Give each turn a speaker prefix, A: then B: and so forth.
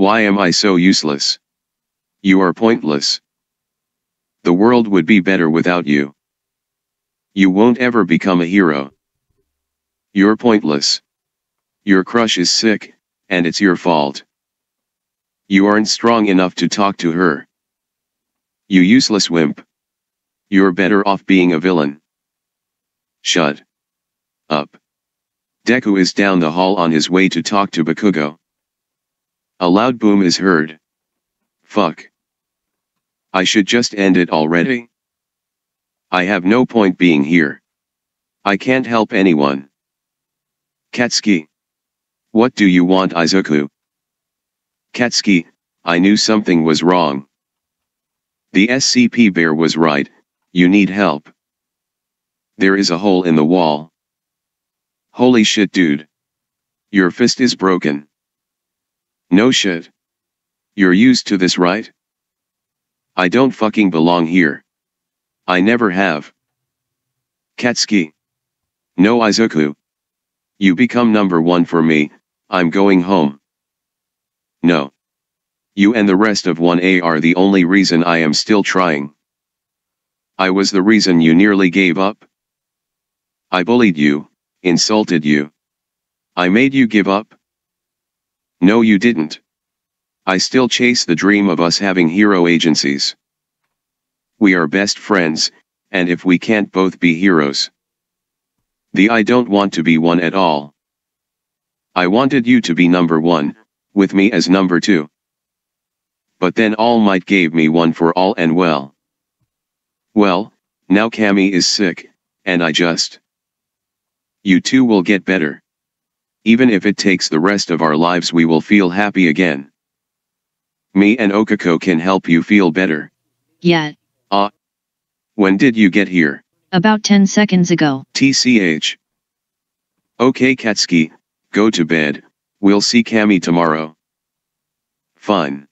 A: Why am I so useless? You are pointless. The world would be better without you. You won't ever become a hero. You're pointless. Your crush is sick, and it's your fault. You aren't strong enough to talk to her. You useless wimp. You're better off being a villain. Shut up. Deku is down the hall on his way to talk to Bakugo. A loud boom is heard. Fuck. I should just end it already. I have no point being here. I can't help anyone. Katsuki. What do you want Izuku? Katsuki, I knew something was wrong. The SCP bear was right, you need help. There is a hole in the wall. Holy shit dude. Your fist is broken. No shit. You're used to this right? I don't fucking belong here. I never have. Katsuki. No Izuku. You become number one for me, I'm going home. No. You and the rest of 1A are the only reason I am still trying. I was the reason you nearly gave up. I bullied you, insulted you. I made you give up. No you didn't. I still chase the dream of us having hero agencies. We are best friends, and if we can't both be heroes. The I don't want to be one at all. I wanted you to be number one, with me as number two. But then All Might gave me one for all and well. Well, now Camie is sick, and I just... You two will get better. Even if it takes the rest of our lives we will feel happy again. Me and Ochaco can help you feel better.
B: Yeah.
A: Ah. Uh, when did you get here?
B: About 10 seconds ago.
A: TCH. Okay Katsuki, go to bed, we'll see Camie tomorrow. Fine.